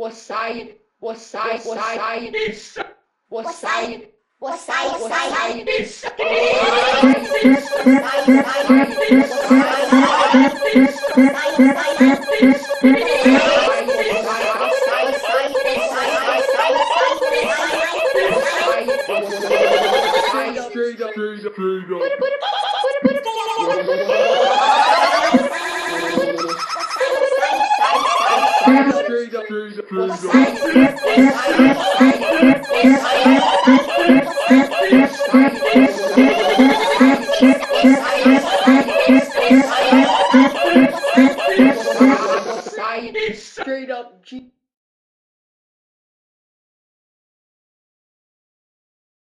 Wasayan, Wasayan, Wasayan, Wasayan, Wasayan, Wasayan, Straight up, straight up, straight up. straight up G.